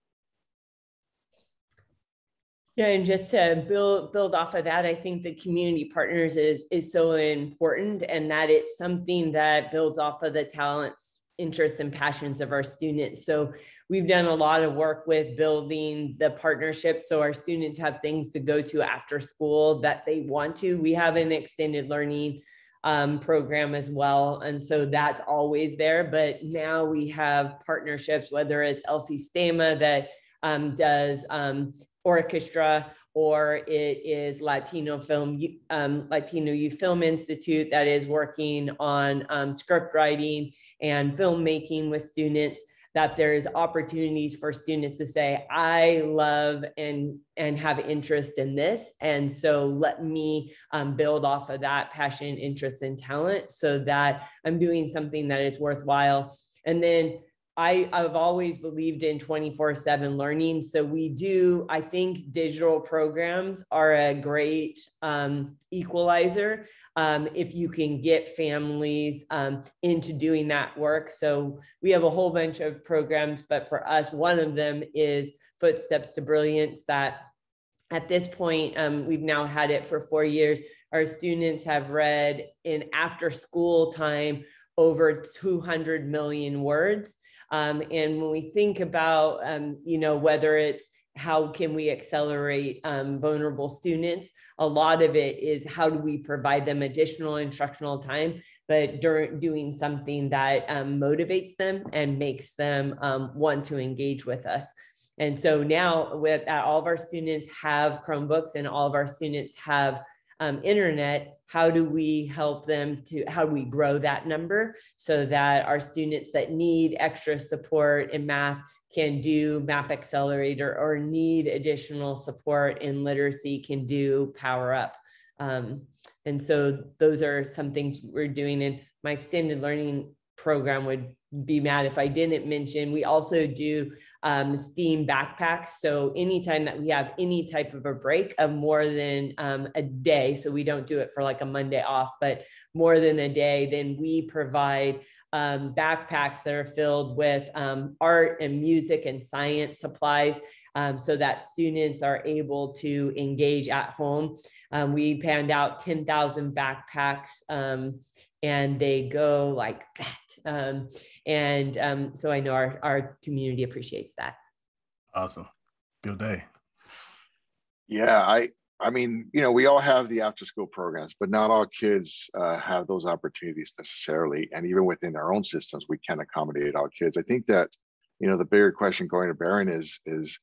Speaker 2: Yeah, and just to build build off of that, I think the community partners is is so important, and that it's something that builds off of the talents interests and passions of our students. So we've done a lot of work with building the partnerships so our students have things to go to after school that they want to. We have an extended learning um, program as well. And so that's always there. But now we have partnerships, whether it's El Sistema that um, does um, orchestra or it is Latino Film um, Latino Youth Film Institute that is working on um, script writing and filmmaking with students. That there's opportunities for students to say, "I love and and have interest in this," and so let me um, build off of that passion, interest, and talent, so that I'm doing something that is worthwhile. And then I, I've always believed in 24 7 learning. So we do, I think digital programs are a great um, equalizer um, if you can get families um, into doing that work. So we have a whole bunch of programs, but for us, one of them is Footsteps to Brilliance that at this point, um, we've now had it for four years. Our students have read in after school time over 200 million words. Um, and when we think about, um, you know, whether it's how can we accelerate um, vulnerable students, a lot of it is how do we provide them additional instructional time, but during doing something that um, motivates them and makes them um, want to engage with us. And so now with uh, all of our students have Chromebooks and all of our students have um, internet, how do we help them to, how do we grow that number so that our students that need extra support in math can do Map Accelerator or need additional support in literacy can do Power Up. Um, and so those are some things we're doing in my extended learning program would be mad if I didn't mention. We also do um, STEAM backpacks. So anytime that we have any type of a break of more than um, a day, so we don't do it for like a Monday off, but more than a day, then we provide um, backpacks that are filled with um, art and music and science supplies. Um, so that students are able to engage at home. Um, we panned out 10,000 backpacks and they go like that. Um, and um, so I know our, our community appreciates that.
Speaker 1: Awesome. Good day.
Speaker 3: Yeah, I I mean, you know, we all have the after school programs, but not all kids uh, have those opportunities necessarily. And even within our own systems, we can't accommodate all kids. I think that, you know, the bigger question going to Baron is is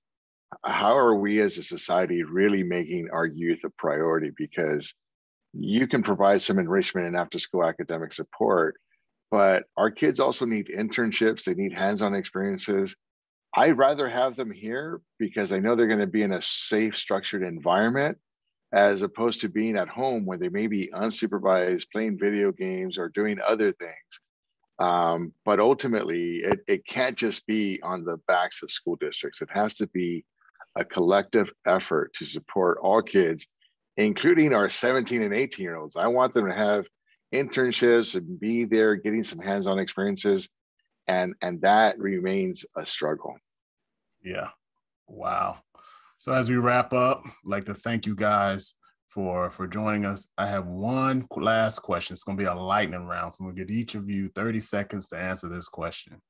Speaker 3: how are we as a society really making our youth a priority? Because you can provide some enrichment and after school academic support, but our kids also need internships, they need hands on experiences. I'd rather have them here because I know they're going to be in a safe, structured environment as opposed to being at home where they may be unsupervised, playing video games or doing other things. Um, but ultimately, it, it can't just be on the backs of school districts. It has to be a collective effort to support all kids including our 17 and 18 year olds. I want them to have internships and be there getting some hands-on experiences and and that remains a struggle.
Speaker 1: Yeah. Wow. So as we wrap up, I'd like to thank you guys for for joining us. I have one last question. It's going to be a lightning round. So I'm going to give each of you 30 seconds to answer this question.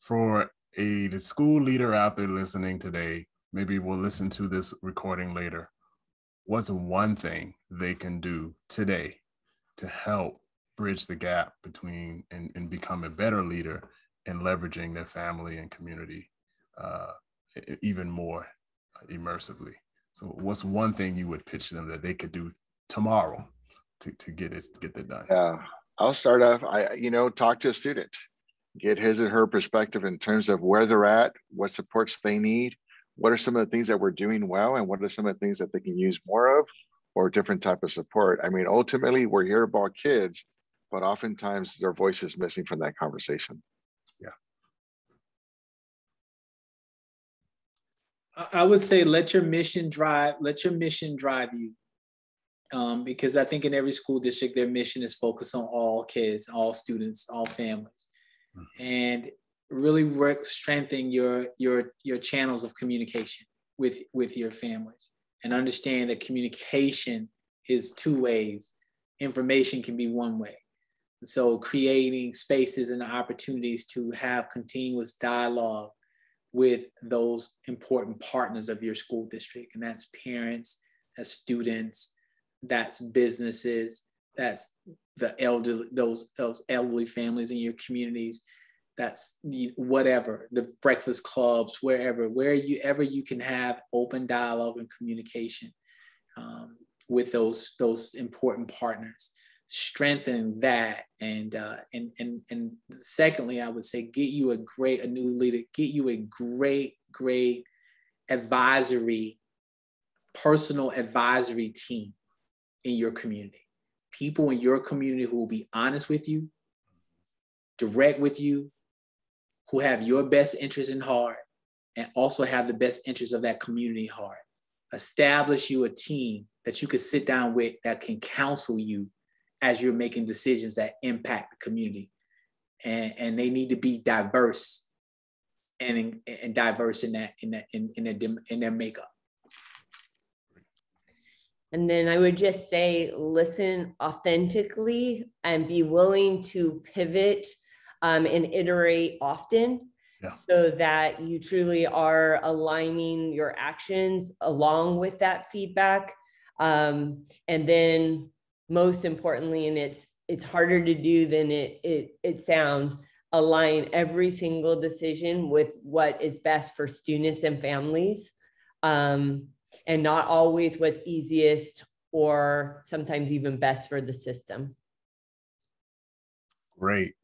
Speaker 1: For a the school leader out there listening today, maybe we'll listen to this recording later what's one thing they can do today to help bridge the gap between and, and become a better leader and leveraging their family and community uh, even more immersively? So what's one thing you would pitch them that they could do tomorrow to, to get it to get that done?
Speaker 3: Yeah i'll start off. I you know talk to a student get his or her perspective in terms of where they're at what supports they need what are some of the things that we're doing well and what are some of the things that they can use more of or different type of support? I mean ultimately we're here about kids but oftentimes their voice is missing from that conversation.
Speaker 1: Yeah.
Speaker 4: I would say let your mission drive let your mission drive you. Um, because i think in every school district their mission is focused on all kids all students all families. Mm-hmm. and really work strengthen your your your channels of communication with with your families and understand that communication is two ways. Information can be one way. So creating spaces and opportunities to have continuous dialogue with those important partners of your school district and that's parents that's students that's businesses that's the elderly those those elderly families in your communities that's whatever the breakfast clubs wherever where you ever you can have open dialogue and communication um, with those those important partners. Strengthen that and uh, and and and secondly i would say get you a great a new leader get you a great great advisory personal advisory team in your community. People in your community who will be honest with you direct with you who have your best interest in heart and also have the best interest of that community heart. Establish you a team that you could sit down with that can counsel you as you're making decisions that impact the community. And, and they need to be diverse and, and diverse in that in that in, in, their, in their makeup.
Speaker 2: And then I would just say, listen authentically and be willing to pivot um, and iterate often yeah. so that you truly are aligning your actions along with that feedback. Um, and then most importantly, and it's it's harder to do than it it it sounds, align every single decision with what is best for students and families. Um, and not always what's easiest or sometimes even best for the system.
Speaker 1: Great.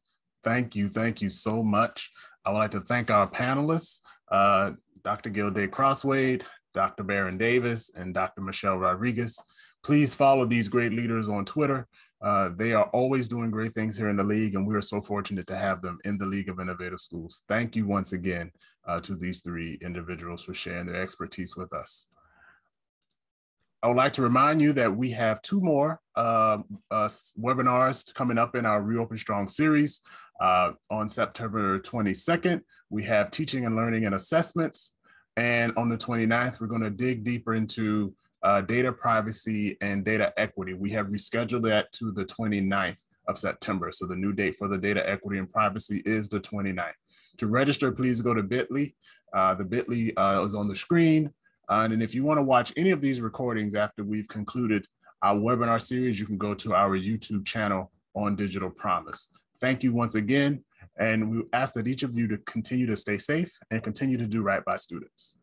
Speaker 1: Thank you. Thank you so much. I would like to thank our panelists, uh, Dr. Gudiel Crosthwaite, Dr. Baron Davis, and Dr. Michelle Rodriguez. Please follow these great leaders on Twitter. Uh, they are always doing great things here in the league, and we are so fortunate to have them in the League of Innovative Schools. Thank you once again uh, to these three individuals for sharing their expertise with us. I would like to remind you that we have two more uh, uh, webinars coming up in our Reopen Strong series. Uh, on September 22nd, we have teaching and learning and assessments. And on the 29th, we're going to dig deeper into uh, data privacy and data equity. We have rescheduled that to the 29th of September. So the new date for the data equity and privacy is the 29th. To register, please go to bit.ly. Uh, the bit.ly uh, is on the screen. Uh, and if you want to watch any of these recordings after we've concluded our webinar series, you can go to our YouTube channel on Digital Promise. Thank you once again. And we ask that each of you to continue to stay safe and continue to do right by students.